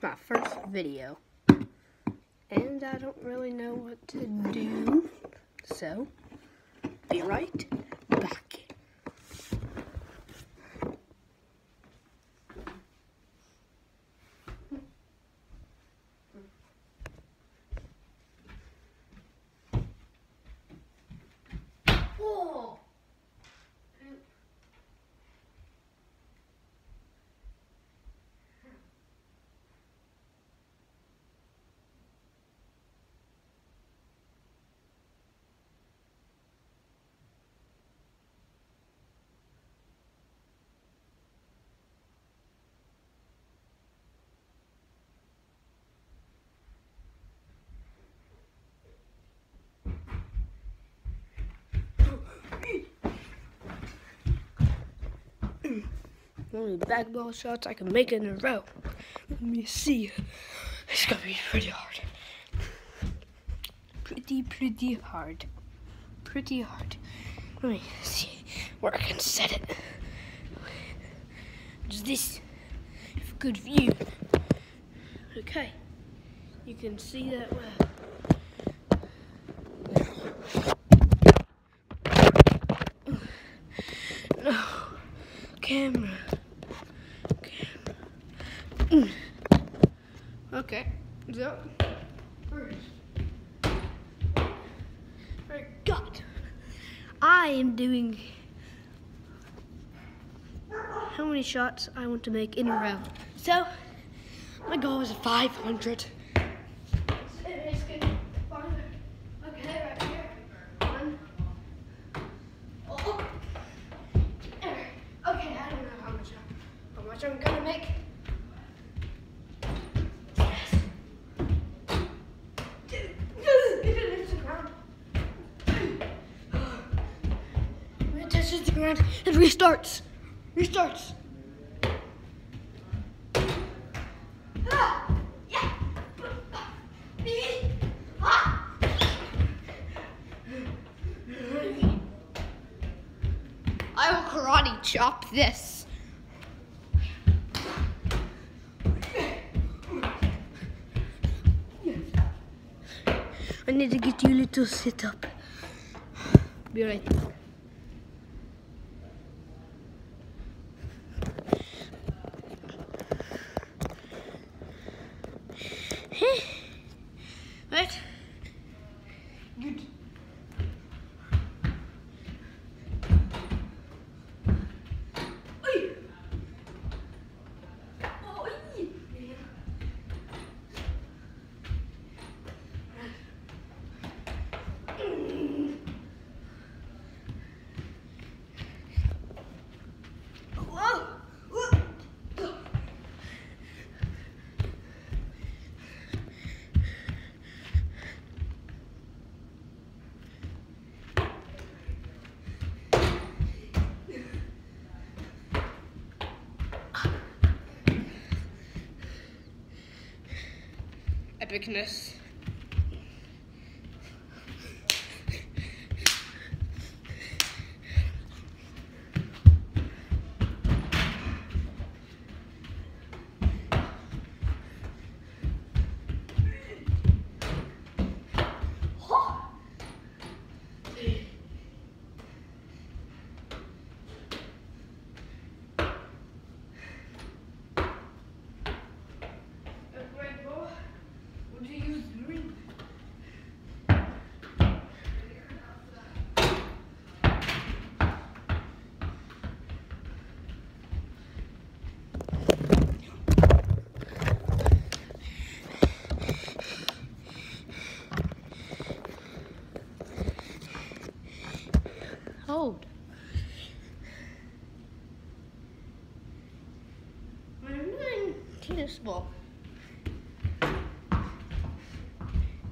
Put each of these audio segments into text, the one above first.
It's my first video. And I don't really know what to do. So, be right back. Oh! How many basketball shots I can make in a row? Let me see. It's gonna be pretty hard. Pretty, pretty hard. Pretty hard. Let me see where I can set it. Just this. Good view. Okay. You can see that well. No. Camera. Camera. Okay. So, first. I got. I am doing how many shots I want to make in a row. So, my goal is 500. Okay, right here. One. Oh. Okay, I don't know how much I'm, how much I'm gonna make. Yes. Get it into the ground. When it touches it restarts. Restarts. I will karate chop this. I need to get you a little sit up. Be right back. Epicness. Would you use green? Hold. I'm doing tennis ball.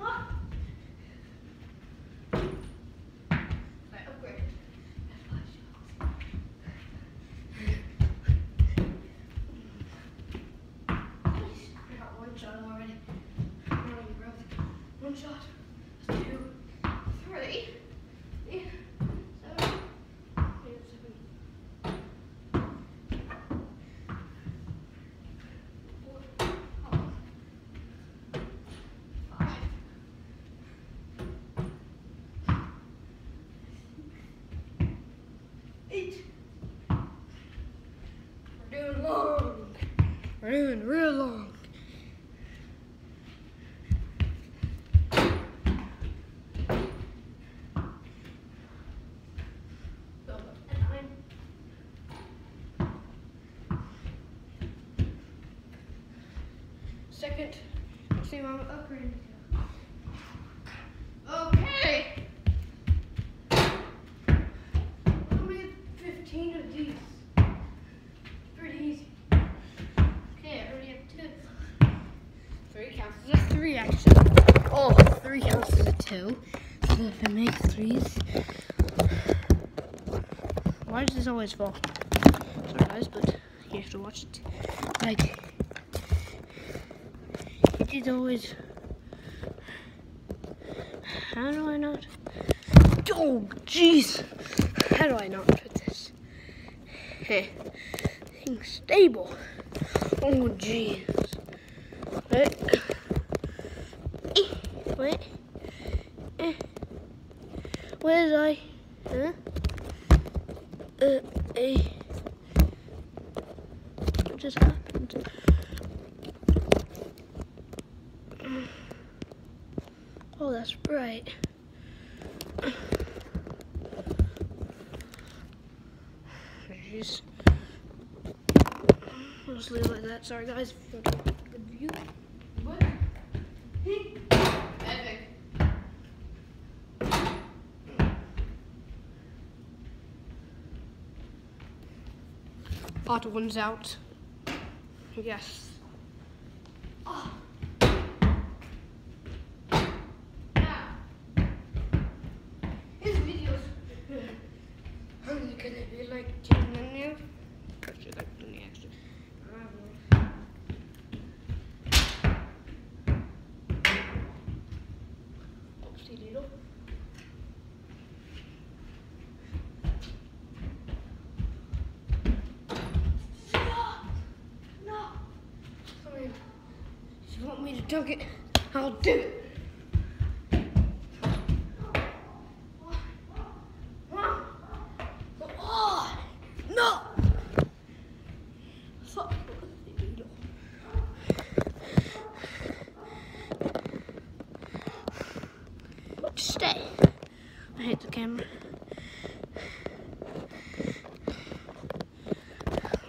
Ah. I upgraded. I got one shot already. I'm already broke. One shot. Two. Three. Eight. Seven. Eight, seven. Four. ran real long. Second, see mama upgrade. Okay. Only 15 of these. Pretty easy. Okay, I already have two. Three counts as a three, actually. Oh, three counts as a two. So if I make threes. Why does this always fall? Sorry, guys, but you have to watch it. Like, is always. How do I not? Oh, jeez. How do I not put this? Hey, thing's stable. Oh, jeez. Wait. Wait. Where's I? Huh? Uh, eh. What just happened? Oh, Jeez. I'll just leave it like that. Sorry, guys. Good view. What? Epic. One's out. Yes. Oh. Now, his videos. How many can it be like ten minutes? Actually, like twenty extra. I don't know. Oopsie doodle. Stop! No! I mean, if you want me to dunk it, I'll do it. No! Stay. I hate the camera.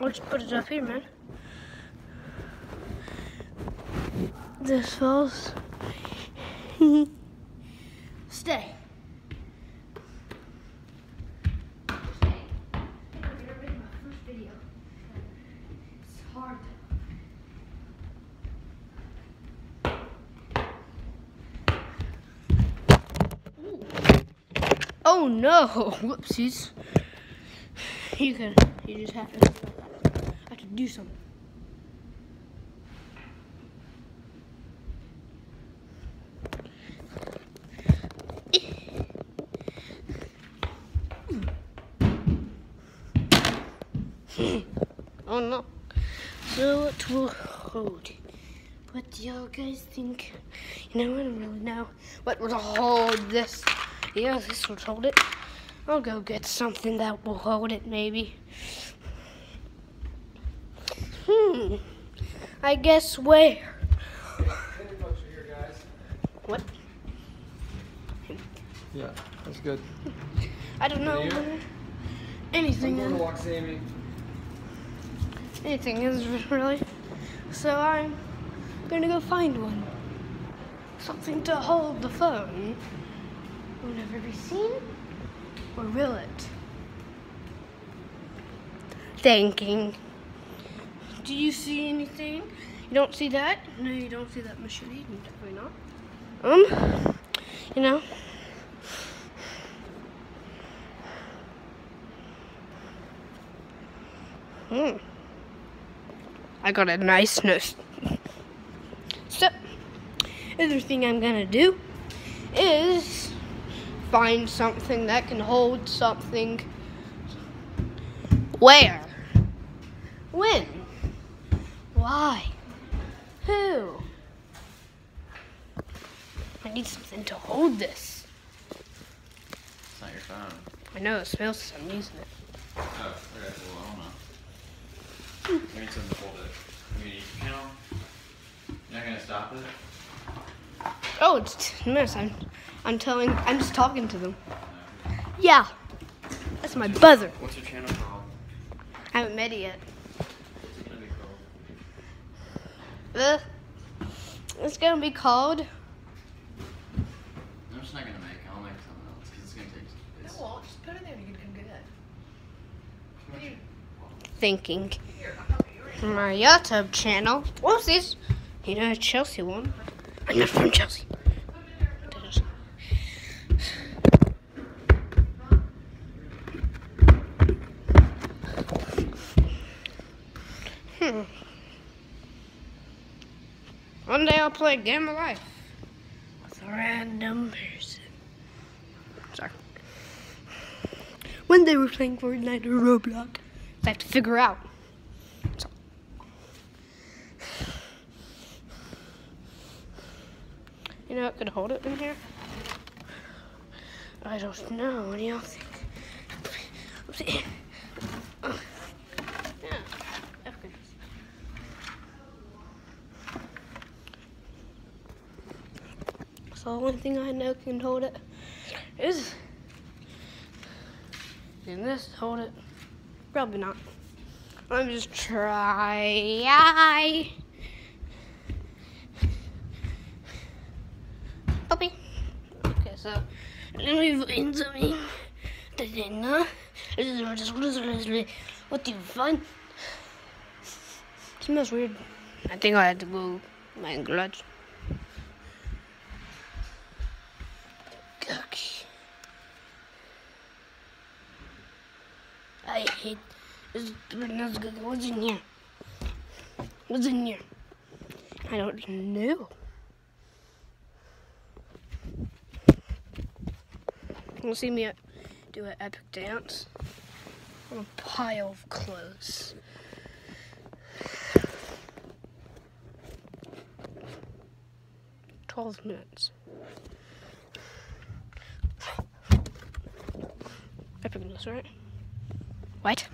I'll just put it up here, man. This falls. Stay. It's hard. Oh no! Whoopsies. You can. You just have to. Have to do something. No. So it will hold. What do y'all guys think? You know, I don't really know what will hold this. Yeah, this will hold it. I'll go get something that will hold it, maybe. Hmm. I guess where? Here. What? Yeah, that's good. I don't know. Anything. I'm going to is- walk Sammy. Anything is really. So I'm gonna go find one. Something to hold the phone. Will never be seen, or will it? Thinking. Do you see anything? You don't see that? No, you don't see that machete. Definitely not. Um, you know. Hmm. I got a nice nose. So, other thing I'm gonna do is find something that can hold something. Where? When? Why? Who? I need something to hold this. It's not your phone. I know it smells I'm using it. Oh, okay. Well, I don't know. We need something to hold it. I mean, you stop it? Oh, it's 10 minutes. I'm, I'm telling, I'm just talking to them. Yeah. That's my buzzer. What's your channel called? I haven't met it yet. What's it gonna be called? Uh, it's gonna be called. I'm just not gonna make it. I'll make something else because it's gonna take. It's, No, I'll just put it there and you can come get it. Thinking. Here, I'll help you. My YouTube channel. Whoopsies. You know, Chelsea one. I'm not from Chelsea. Hmm. One day I'll play game of life with a random person. Sorry. One day we're playing Fortnite or Roblox. I have to figure out. You know, it could hold it in here. I don't know. What do y'all think? So the only thing I know can hold it is can this hold it? Probably not. I'm just try. Puppy. Okay, so let me find something. Da-da-da. What do you find? Smells weird. I think I had to go my garage. Okay. I hate this. What's in here? What's in here? I don't know. You'll see me do an epic dance on a pile of clothes. Twelve minutes. Epicness, right? White.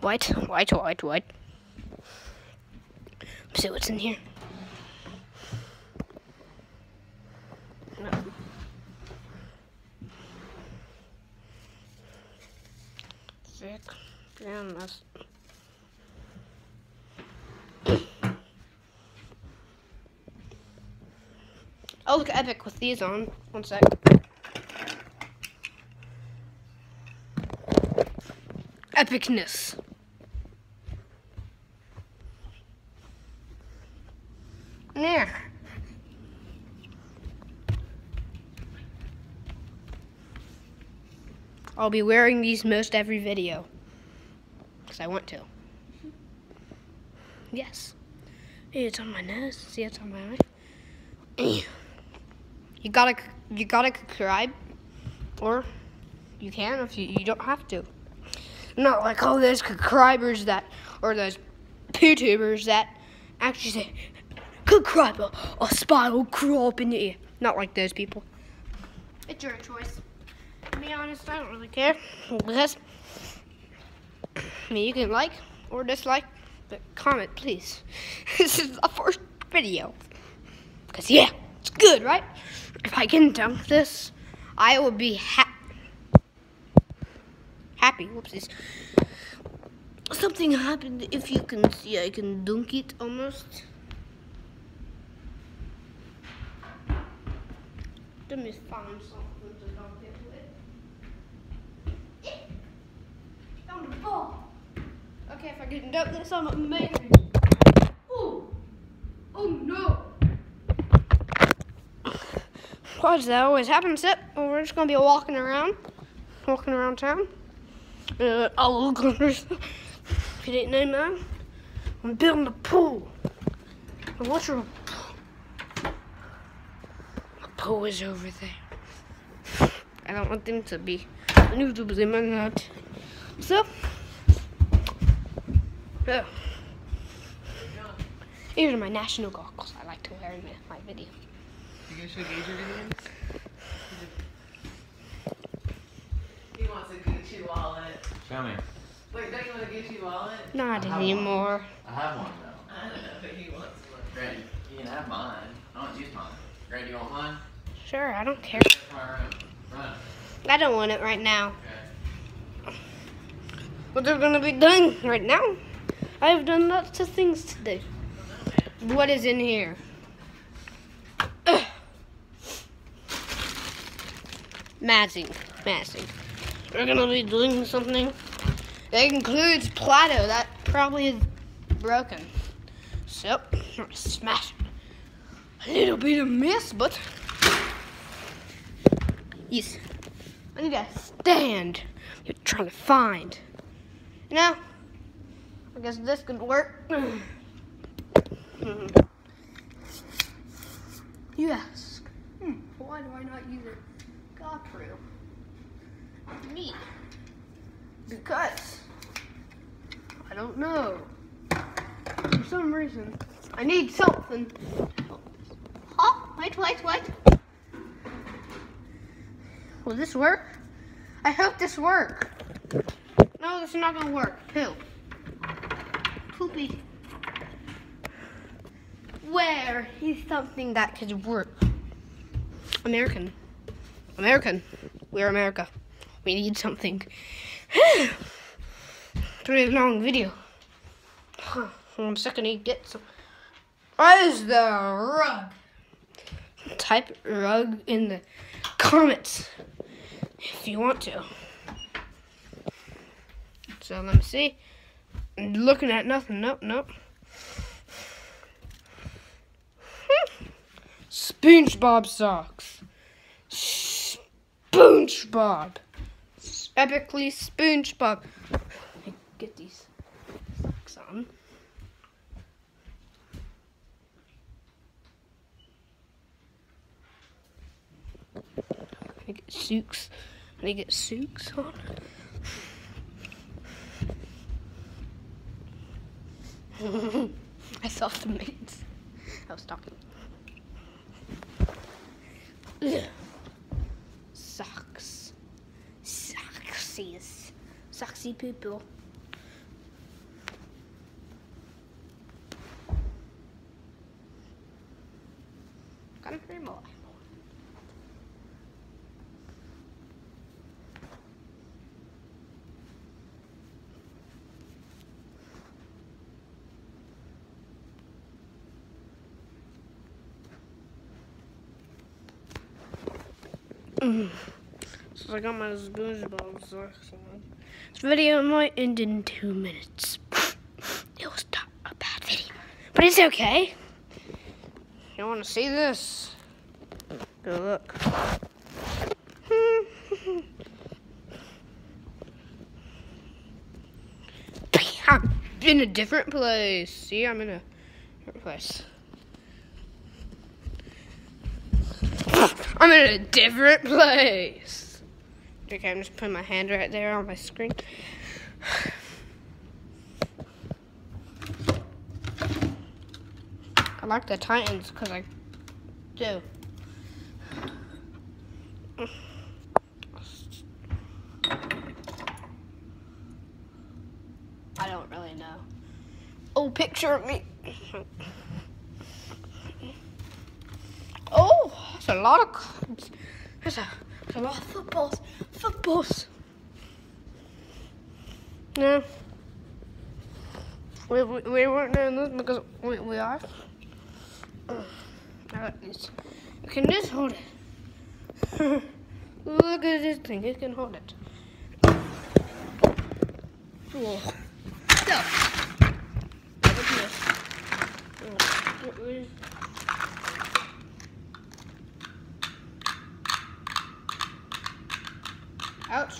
White, white, white, white. Let's see what's in here. No. Thick. Oh, look epic with these on. One sec. Epicness. There. I'll be wearing these most every video. Because I want to. Yes. Hey, it's on my nose. See, it's on my eye. You gotta, you gotta subscribe. Or you can if you, you don't have to. Not like all those subscribers that, or those YouTubers that actually say, subscribe, or a spy will crawl up in your ear. Not like those people. It's your choice. To be honest, I don't really care. Because, I mean, you can like or dislike, but comment, please. this is the first video. Because, yeah, it's good, right? If I can dunk this, I will be ha- happy. Whoopsies. Something happened. If you can see, I can dunk it almost. Let me find to dunk it with. Eh, Found a ball. I can this, I'm amazing. Ooh. Oh no. Why does that always happen? Sit. Well, we're just gonna be walking around, walking around town. Uh, all corners. If you didn't know, man, I'm building a pool. And what's your My pool is over there. I don't want them to be YouTubers in my not. So, yeah. These are my national goggles I like to wear in my video. You gonna show Gage your video? He wants a Gucci wallet. Show me. Wait, don't you want a Gucci wallet? Not I have one. anymore. I have one though. I don't know, but he wants one. Granny. You can have mine. I don't want to use mine. Grant, you want mine? Sure, I don't care. That's my room. Run. I don't want it right now. Okay. What they're gonna be doing right now? I have done lots of things today. What is in here? Massing, massing. We're gonna be doing something that includes Play-Doh. That probably is broken. So, smash it. A little bit of mess, but yes. I need a stand. You're trying to find. Now, I guess this could work. you ask, hmm, why do I not use a GoPro? Me. Because I don't know. For some reason, I need something. Huh? Wait, wait, wait. Will this work? I hope this works. No, this is not gonna work. Poo. Poopy. Where is something that could work? American. American. We're America. We need something. Pretty long video. Huh. And need to get some. What is the rug? Type rug in the comments if you want to. So let me see. Looking at nothing. Nope, nope. SpongeBob socks. SpongeBob. Epically SpongeBob. Get these socks on. I get Sooks. I get Sooks on. I saw the mates. I was talking. Socks. Socksies. Socksy people. Got a free more. Mm. So I got my SpongeBob socks on. This video might end in two minutes. It was not a bad video, but it's okay. You want to see this? Go look. I'm in a different place. See, I'm in a different place. I'm in a different place. Okay, I'm just putting my hand right there on my screen. I like the Titans because I do. I don't really know. Oh, picture of me. That's a lot of cards. There's a, there's a lot of footballs. Footballs. No. We, we, we weren't doing this because we, we are. Uh, this. You can just hold it. Look at this thing. You can hold it. Cool. So. Look at this.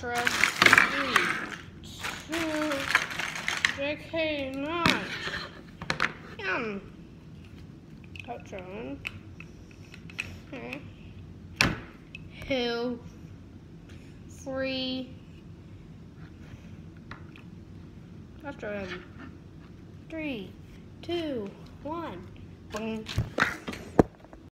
Outro. Three, two, JK, nine. Yum. Outro. Okay. Two, three. Outro. Three, two.